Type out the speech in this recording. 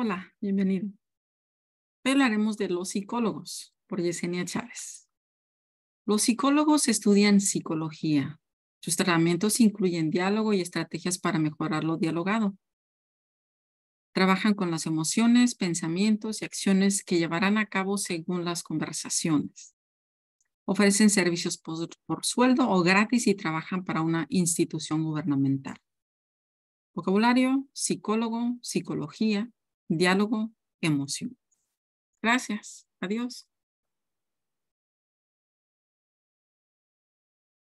Hola, bienvenido. Hoy hablaremos de los psicólogos por Yesenia Chávez. Los psicólogos estudian psicología. Sus tratamientos incluyen diálogo y estrategias para mejorar lo dialogado. Trabajan con las emociones, pensamientos y acciones que llevarán a cabo según las conversaciones. Ofrecen servicios por, sueldo o gratis y trabajan para una institución gubernamental. Vocabulario, psicólogo, psicología, diálogo, emoción. Gracias. Adiós.